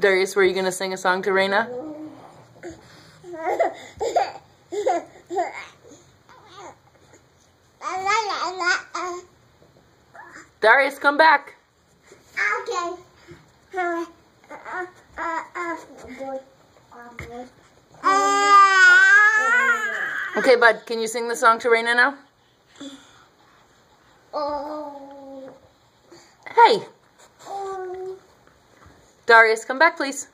Darius, were you going to sing a song to Raina? Darius, come back. Okay. Okay, bud, can you sing the song to Raina now? Hey. Darius, come back, please.